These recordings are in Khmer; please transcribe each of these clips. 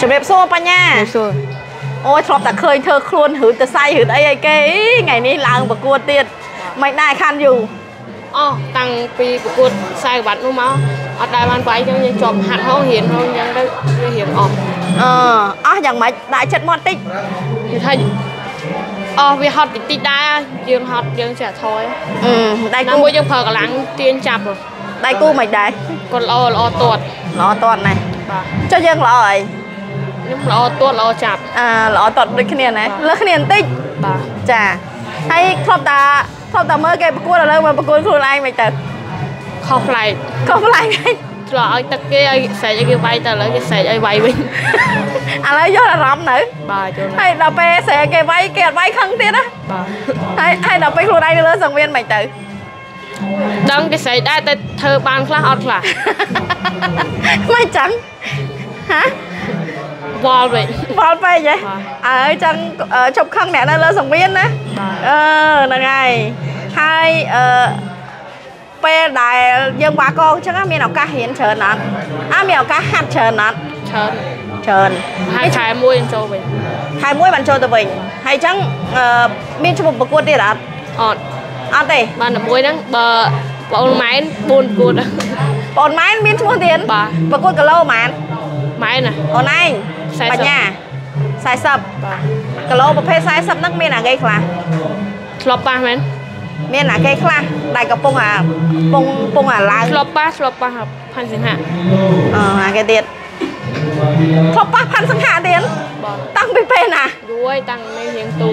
ជំរាបសួរបញ្ញាសួរអូយធ្លាប់តែឃើញធ្វើខ្លួនហឺទៅសៃហឺអីអីគេអីថ្ងៃនេះឡើងប្រកួតទៀតមិនដែរខាន់យូរអស់តាំងពីប្រកួតខ្សែក្បាត់នោះមកអត់ដែលបានបាយចឹងយើងជាប់ហាត់ហងរៀនហងចឹងទៅវារៀនអស់អឺអស់យ៉ាងម៉េចដាក់ចិត្តមកតិចនិយាយថាអស់វាហត់តិចតិចដែរយើងហត់យើងចេះថយអឺដៃណាគូមួយយើងប្រើកម្លាំងទាញចាប់ដៃគូមិនដែរគាត់ល្អល្អទាត់ល្អតតណាស់បាទចុះយើងល្អអី ខ្ញុំល្អទាត់ល្អចាប់អឺល្អតតដូចគ្នាណាលើសគ្នាបន្តិចបាទចាហើយធ្លាប់តាធ្លាប់តាមើលគេប្រកួតឥឡូវមកប្រកួតខ្លួនឯងមិនទៅខុសប្លែកក៏ប្លែកហើយឆ្លោះឲ្យទឹកគេឲ្យស្រែកឲ្យគេវាយទៅឥឡូវគេស្រែកឲ្យវាយវិញឥឡូវយកអារម្មណ៍នៅបាទចូលណាហើយដល់ពេលស្រែគេវាយគេអត់វាយខឹងទៀតណាបាទហើយហើយដល់ពេលខ្លួនឯងនៅលើសង្វៀនមិនទៅដឹងគេស្រែកដែរតែធ្វើបានខ្លះអត់ខ្លះមិនចឹងហ៎ វល់វិញវល់ពេកហ៎បាទអើយចឹងអឺជប់ខឹងអ្នកនៅលើសង្វៀនណាបាទអឺហ្នឹងហើយហើយអឺពេលដែលយើងបាកងចឹងណាមានឱកាសរៀនច្រើនអត់អើមានឱកាសហាត់ច្រើនអត់ច្រើនច្រើនហើយខែមួយចូលវិញខែមួយបានចូលទៅវិញហើយចឹងអឺមានឈ្មោះប្រកួតទៀតអត់អត់អត់ទេបានតែមួយហ្នឹងបើបងអូនម៉ែន4គួតបងម៉ែនមានឈ្មោះទៀតបាទប្រកួតគីឡូប៉ុន្មាន ម៉ែនណាអូនឯង40បញ្ញា40បាទគីឡូប្រភេទ40ហ្នឹងមានអាគេខ្លះធ្លាប់ប៉ះមែនមានអាគេខ្លះដែលកំពុងអាពងពងអាឡើងធ្លាប់ប៉ះធ្លាប់ប៉ះផាន់សិង្ហៈអឺអាគេទៀតធ្លាប់ប៉ះផាន់សង្ហាទៀតបាទតាំងពីពេលណាយូរហើយតាំងនេះរៀងទូ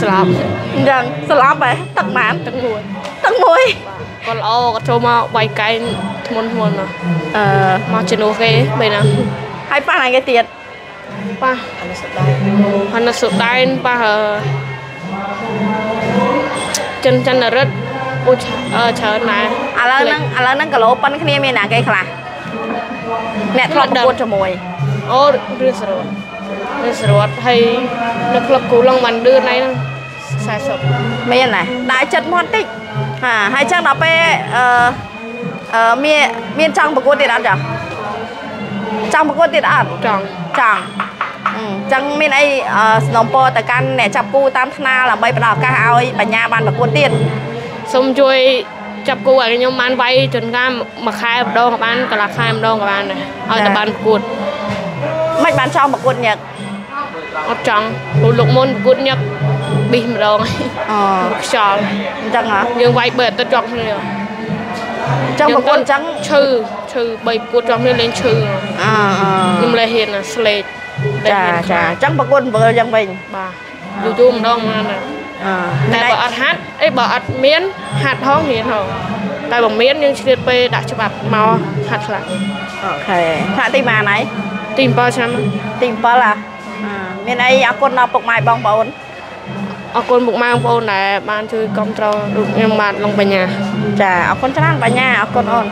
ស្លាប់អញ្ចឹងស្លាប់ហ៎ទឹកម៉ានទឹកមួយទឹកមួយបាទគាត់ល្អគាត់ចូលមកវាយកែងធ្ងន់ធ្ងន់មកអឺមកជំនួសគេបែរណា ហើយប៉ះអាគេទៀតប៉ះហនសុដែនប៉ះអឺចិនចន្ទរិទ្ធអូឆអឺច្រើនណាស់ឥឡូវហ្នឹងឥឡូវហ្នឹងគីឡូប៉ុនគ្នាមានអាគេខ្លះអ្នកធ្លាប់ប្រកួតជាមួយអូរឿសរត់រឿសរត់ហើយនៅក្លឹបគូឡុងបានឌឿនហ្នឹង40មានណាដាក់ចិត្តមាត់តិចហាហើយចឹងដល់ពេលអឺអឺមានមានចង់ប្រកួតទៀតអត់ចា ចង់ប្រកួតទៀតអត់ចង់ចង់អឺចឹងមានអីអឺสนំពរទៅកាន់អ្នកចាប់គូតាមថ្នាលដើម្បីផ្ដល់ឱកាសឲ្យបញ្ញាបានប្រកួតទៀតសូមជួយចាប់គូឲ្យខ្ញុំបានវាយចនកាមួយខែម្ដងក៏បានកន្លះខែម្ដងក៏បានដែរឲ្យតែបានប្រកួតមិនបានចង់ប្រកួតញឹកអត់ចង់ព្រោះលោកមុនប្រកួតញឹកប៊ីសម្ដងអូខ្យល់អញ្ចឹងហ៎យើងវាយបើទៅជាប់គ្នា ចង់ប្រកួតអញ្ចឹងឈឺឈឺបីប្រកួតជាប់គ្នាលេងឈឺអឺខ្ញុំលេងហ៊ានណាស្លេកលេងចាហ៊ានចាអញ្ចឹងប្រកួត7យ៉ាងវិញបាទយូរយូរម្ដងមកណាអឺតែបើអត់ហាត់អីបើអត់មានហាត់ហងរៀនហងតែបើមានយើងឆ្លៀតពេលដាក់ច្បាប់មកហាត់ខ្លះអូខេថ្នាក់ទីម៉ានហើយទី7ឆ្នាំទី7ហ៎អឺមានអីអរគុណដល់ពុកម៉ែបងប្អូន អរគុណពុកម៉ែបងប្អូនដែលបានជួយគ្រប់គ្រងរូបខ្ញុំបាទលងបញ្ញាចាអរគុណច្រើនបញ្ញាអរគុណអូន